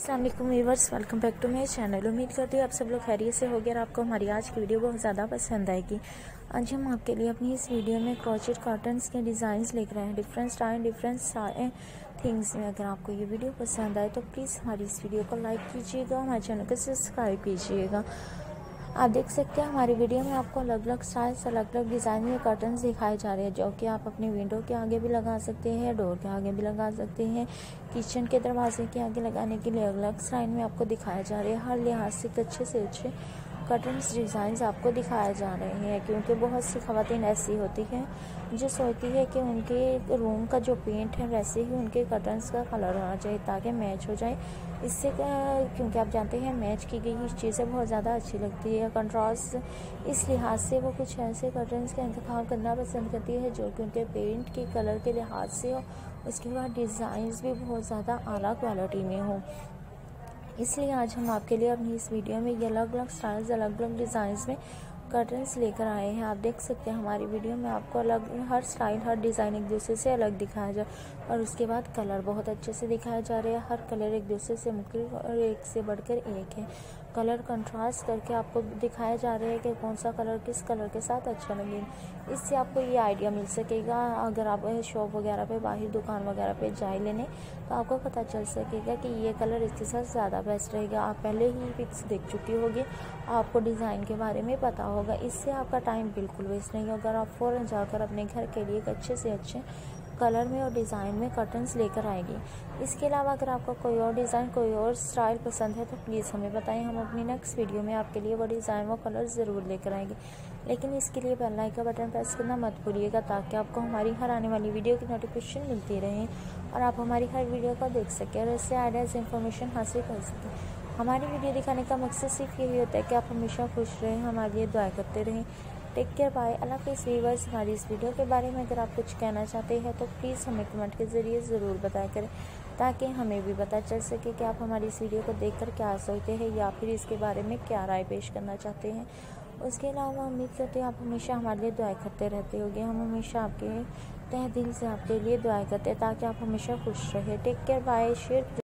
Aslam weavers welcome back to my channel उम्मीद करती हूँ आप सब लोग खैरियत से हो गया और आपको हमारी आज की वीडियो बहुत ज़्यादा पसंद आएगी। आज हम आपके लिए अपनी इस वीडियो में क्रोचेट कॉटन्स के डिज़ाइंस लिख रहे हैं। डिफरेंट स्टाइल डिफरेंट सारे थिंग्स में अगर आपको ये वीडियो पसंद आए तो प्लीज़ हमारी इस वीडियो को लाइक कीजिएगा हमारे चैनल को सब्सक्राइब कीजिएगा। आप देख सकते हैं, हमारी वीडियो में आपको अलग अलग स्टाइल्स अलग अलग डिज़ाइन में कर्टन दिखाए जा रहे हैं, जो कि आप अपने विंडो के आगे भी लगा सकते हैं डोर के आगे भी लगा सकते हैं किचन के दरवाजे के आगे लगाने के लिए अलग अलग स्टाइल में आपको दिखाया जा रहा है, हर लिहाज से अच्छे से अच्छे कर्टन्स डिज़ाइन आपको दिखाए जा रहे हैं, क्योंकि बहुत सी खातन ऐसी होती हैं जो सोचती है कि उनके रूम का जो पेंट है वैसे ही उनके कर्टन्स का कलर होना चाहिए ताकि मैच हो जाए। इससे क्योंकि आप जानते हैं मैच की गई चीज़ें बहुत ज़्यादा अच्छी लगती है। कंट्रास्ट इस लिहाज से वो कुछ ऐसे कर्टन्स का इंतखब करना पसंद करती है जो कि उनके पेंट के कलर के लिहाज से हो। उसके बाद डिज़ाइंस भी बहुत ज़्यादा अला क्वालिटी में हो। इसलिए आज हम आपके लिए अपनी इस वीडियो में ये अलग अलग स्टाइल्स अलग अलग डिज़ाइंस में कर्टन्स लेकर आए हैं। आप देख सकते हैं हमारी वीडियो में आपको अलग, हर स्टाइल हर डिज़ाइन एक दूसरे से अलग दिखाया जाए और उसके बाद कलर बहुत अच्छे से दिखाया जा रहा है। हर कलर एक दूसरे से मुख्य और एक से बढ़कर एक है। कलर कंट्रास्ट करके आपको दिखाया जा रहा है कि कौन सा कलर किस कलर के साथ अच्छा लगेगा इससे आपको ये आइडिया मिल सकेगा, अगर आप शॉप वगैरह पे, बाहर दुकान वगैरह पे जाए लेने तो आपको पता चल सकेगा कि ये कलर इसके साथ ज़्यादा बेस्ट रहेगा। आप पहले ही पिक्स देख चुकी होगी, आपको डिज़ाइन के बारे में पता होगा। इससे आपका टाइम बिल्कुल वेस्ट नहीं होगा। आप फ़ौरन जाकर अपने घर के लिए एक अच्छे से अच्छे कलर में और डिज़ाइन में कर्टन्स लेकर आएगी। इसके अलावा अगर आपको कोई और डिज़ाइन, कोई और स्टाइल पसंद है तो प्लीज़ हमें बताएँ। हम अपनी नेक्स्ट वीडियो में आपके लिए वो डिज़ाइन, वो कलर ज़रूर लेकर आएँगे। लेकिन इसके लिए बेल लाइक का बटन प्रेस करना मत भूलिएगा, ताकि आपको हमारी हर आने वाली वीडियो की नोटिफिकेशन मिलती रहे और आप हमारी हर वीडियो को देख सकें और इससे आइडियाज़ इन्फॉर्मेशन हासिल कर सकें। हमारी वीडियो दिखाने का मकसद सिर्फ़ यही होता है कि आप हमेशा खुश रहें, हमारे लिए दुआ करते रहें। टेक केयर बाय अल्लाह के वीवर्स हमारी इस वीडियो के बारे में अगर आप कुछ कहना चाहते हैं तो प्लीज़ हमें कमेंट के ज़रिए ज़रूर बताया करें, ताकि हमें भी पता चल सके कि आप हमारी इस वीडियो को देखकर क्या सोचते हैं या फिर इसके बारे में क्या राय पेश करना चाहते हैं। उसके अलावा उम्मीद करते हैं आप हमेशा हमारे लिए दुआएँ करते रहते होंगे। हम हमेशा आपके तह दिल से आपके लिए दुआएँ करते हैं, ताकि आप हमेशा खुश रहें। Take care bye share